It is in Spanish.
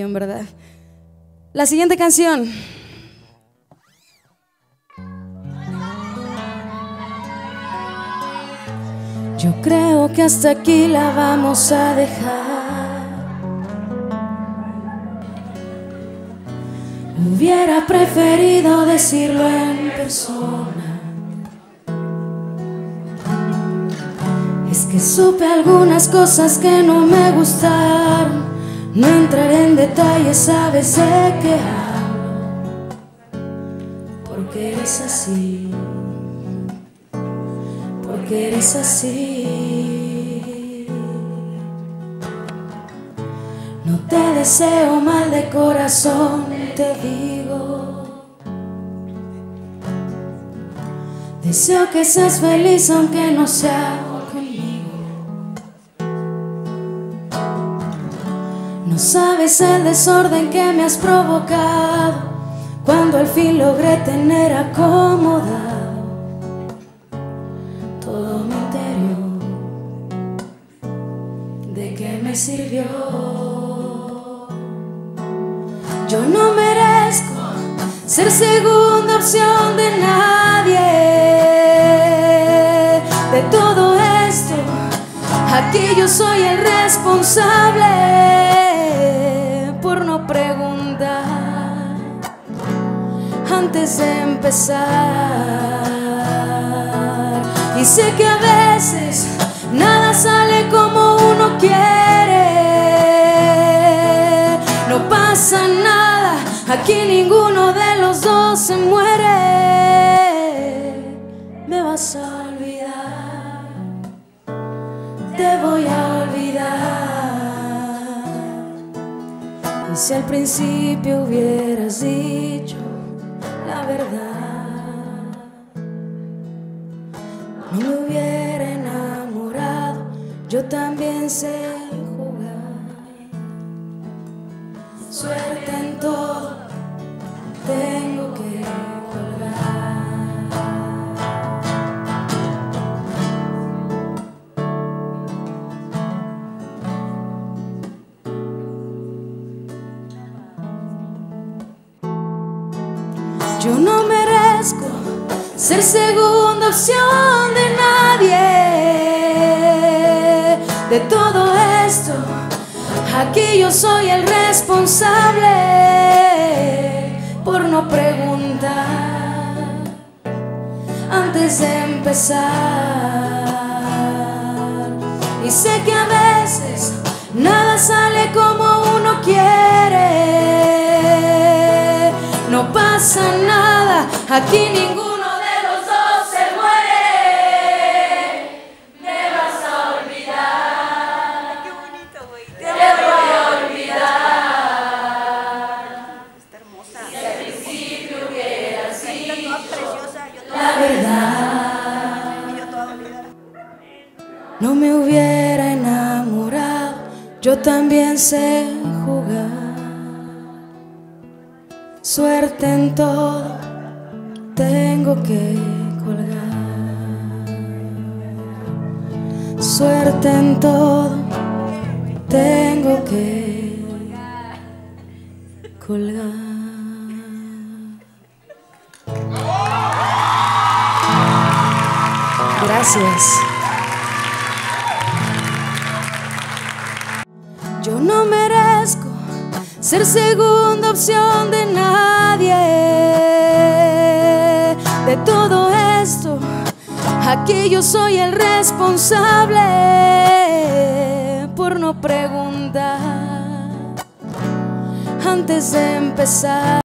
en verdad. La siguiente canción. Yo creo que hasta aquí la vamos a dejar. Hubiera preferido decirlo en persona. Es que supe algunas cosas que no me gustaron. No entraré en detalles, sabes de qué hablo. Porque eres así. Porque eres así. No te deseo mal de corazón, te digo. Deseo que seas feliz aunque no sea No sabes el desorden que me has provocado cuando al fin logré tener acomodado todo mi interior. ¿De qué me sirvió? Yo no merezco ser segunda opción de nadie. De todo esto, aquí yo soy el responsable antes de empezar. Y sé que a veces nada sale como uno quiere. No pasa nada, aquí ninguno de los dos se muere. Me vas a olvidar, te voy a Y si al principio hubieras dicho la verdad, me hubiera enamorado, yo también sé Yo no merezco ser segunda opción de nadie. De todo esto, aquí yo soy el responsable por no preguntar antes de empezar. Y sé que la verdad. No me hubiera enamorado, yo también sé jugar. Suerte en todo, tengo que colgar. Suerte en todo, tengo que colgar. Gracias. Yo no merezco ser segunda opción de nadie. De todo esto, aquí yo soy el responsable por no preguntar antes de empezar.